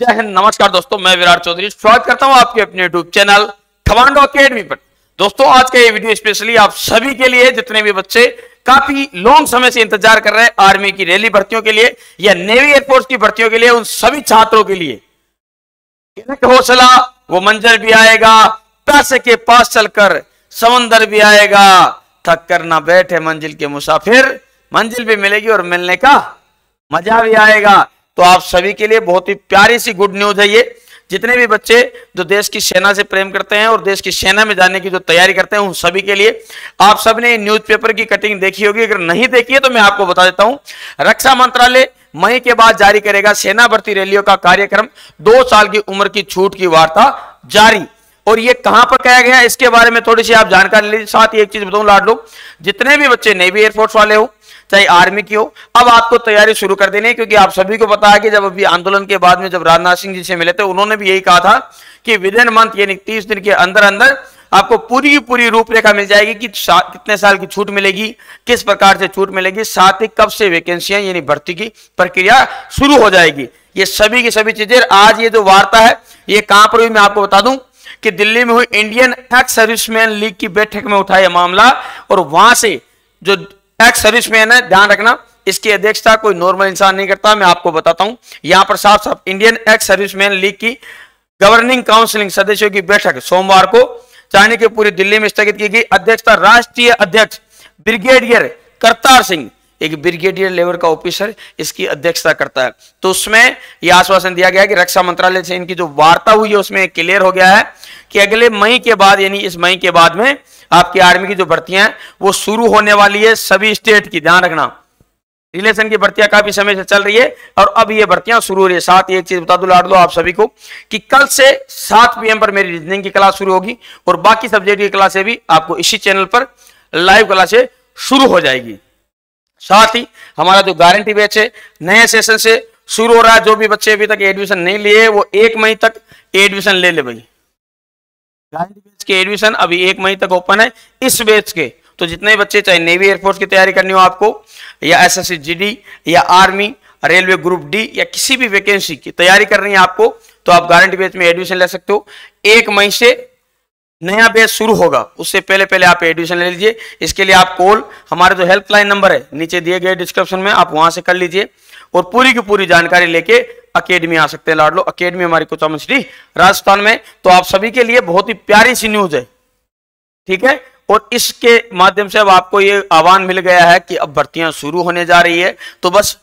जय हिंद, नमस्कार दोस्तों, मैं विराट चौधरी। स्वागत करता हूँ आपके अपने यूट्यूब चैनल कमांडो अकेडमी पर। दोस्तों, आज का ये वीडियो स्पेशली आप सभी के लिए, जितने भी बच्चे काफ़ी लॉन्ग समय से इंतज़ार कर रहे हैं आर्मी की रैली भर्तियों के लिए या नेवी एयरफोर्स की भर्तियों के लिए, उन सभी छात्रों के लिए। हौसला, वो मंजर भी आएगा, पैसे के पास चलकर समंदर भी आएगा। थक कर ना बैठे मंजिल के मुसाफिर, मंजिल भी मिलेगी और मिलने का मज़ा भी आएगा। तो आप सभी के लिए बहुत ही प्यारी सी गुड न्यूज़ है ये। जितने भी बच्चे जो देश की सेना से प्रेम करते हैं और देश की सेना में जाने की जो तैयारी करते हैं, उन सभी के लिए आप सबने न्यूज़पेपर की कटिंग देखी होगी। अगर नहीं देखी है तो मैं आपको बता देता हूँ। रक्षा मंत्रालय मई के बाद जारी करेगा सेना भर्ती रैलियों का कार्यक्रम। दो साल की उम्र की छूट की वार्ता जारी। और ये कहाँ पर कहा गया इसके बारे में थोड़ी सी आप जानकारी लीजिए साथ ही एक चीज़ बताऊँ लाड लो जितने भी बच्चे नेवी एयरफोर्स वाले हो चाहे आर्मी की हो, अब आपको तैयारी शुरू कर देनी है, क्योंकि आप सभी को पता है कि जब अभी आंदोलन के बाद में जब राजनाथ सिंह जी से मिले थे, उन्होंने भी यही कहा था कि विद इन मंथ, यानी तीस दिन के अंदर अंदर आपको पूरी पूरी रूपरेखा मिल जाएगी कि कितने साल की छूट मिलेगी, किस प्रकार से छूट मिलेगी, साथ ही कब से वैकेंसियाँ यानी भर्ती की प्रक्रिया शुरू हो जाएगी। ये सभी की सभी चीज़ें, आज ये जो वार्ता है, ये कहाँ पर हुई मैं आपको बता दूँ कि दिल्ली में हुई इंडियन एक्स सर्विसमैन लीग की बैठक में उठाया मामला, और वहाँ से जो एक्स सर्विसमैन है ध्यान रखना, इसकी अध्यक्षता कोई नॉर्मल इंसान नहीं करता, मैं आपको बताता हूँ। यहाँ पर साफ़ साफ़ इंडियन एक्स सर्विसमैन लीग की गवर्निंग काउंसिलिंग सदस्यों की बैठक सोमवार को चाइना के पूरी दिल्ली में स्थगित की गई। अध्यक्षता राष्ट्रीय अध्यक्ष ब्रिगेडियर करतार सिंह, एक ब्रिगेडियर लेवल का ऑफिसर इसकी अध्यक्षता करता है। तो उसमें यह आश्वासन दिया गया कि रक्षा मंत्रालय से इनकी जो वार्ता हुई है, उसमें क्लियर हो गया है कि अगले मई के बाद, यानी इस मई के बाद में आपकी आर्मी की जो भर्तियाँ हैं, वो शुरू होने वाली है सभी स्टेट की, ध्यान रखना। रिलेशन की भर्तियाँ काफ़ी समय से चल रही है और अब ये भर्तियाँ शुरू हो रही है। साथ एक चीज़ बता दो लाड दो आप सभी को कि कल से सात पीएम पर मेरी रीजनिंग की क्लास शुरू होगी और बाकी सब्जेक्ट की क्लासे भी आपको इसी चैनल पर लाइव क्लासे शुरू हो जाएगी। साथ ही हमारा जो गारंटी बैच है, नए सेशन से शुरू हो रहा है। जो भी बच्चे अभी तक एडमिशन नहीं लिए वो एक मई तक एडमिशन ले ले भाई। गारंटी बैच के एडमिशन अभी एक मई तक ओपन है, इस बैच के। तो जितने बच्चे, चाहे नेवी एयरफोर्स की तैयारी करनी हो आपको, या एस एस जीडी या आर्मी रेलवे ग्रुप डी या किसी भी वैकेंसी की तैयारी करनी है आपको तो आप गारंटी बैच में एडमिशन ले सकते हो। एक मई से नया बैच शुरू होगा, उससे पहले पहले आप एडमिशन ले लीजिए। इसके लिए आप कॉल हमारे जो हेल्पलाइन नंबर है, नीचे दिए गए डिस्क्रिप्शन में आप वहाँ से कर लीजिए। और पूरी की पूरी जानकारी लेके अकेडमी आ सकते हैं, लाडलो। अकेडमी हमारी कुचामन सिटी राजस्थान में। तो आप सभी के लिए बहुत ही प्यारी सी न्यूज़ है। ठीक है? और इसके माध्यम से अब आपको ये आह्वान मिल गया है कि अब भर्तियाँ शुरू होने जा रही है। तो बस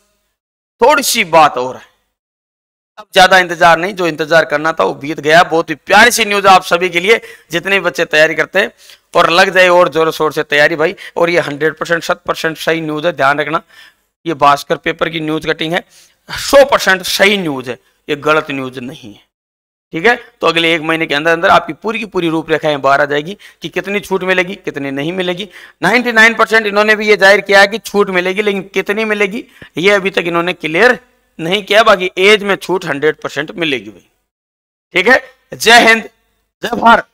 थोड़ी सी बात और है। अब ज़्यादा इंतज़ार नहीं, जो इंतज़ार करना था वो बीत गया। बहुत ही प्यारी सी न्यूज़ आप सभी के लिए। जितने बच्चे तैयारी करते हैं, और लग जाए और ज़ोर शोर से तैयारी भाई। और ये हंड्रेड परसेंट शत परसेंट सही न्यूज़ है। ध्यान रखना। ये भास्कर पेपर की न्यूज़ कटिंग है। सौ परसेंट सही न्यूज़ है, ये गलत न्यूज़ नहीं है। ठीक है? तो अगले एक महीने के अंदर अंदर आपकी पूरी की पूरी रूपरेखाएँ बाहर आ जाएगी कि कितनी छूट मिलेगी, कितनी नहीं मिलेगी। 99 परसेंट इन्होंने भी ये ज़ाहिर किया है कि छूट मिलेगी, लेकिन कितनी मिलेगी, ये अभी तक इन्होंने क्लियर नहीं किया। बाकी एज में छूट 100 परसेंट मिलेगी भाई। ठीक है? जय हिंद, जय भारत।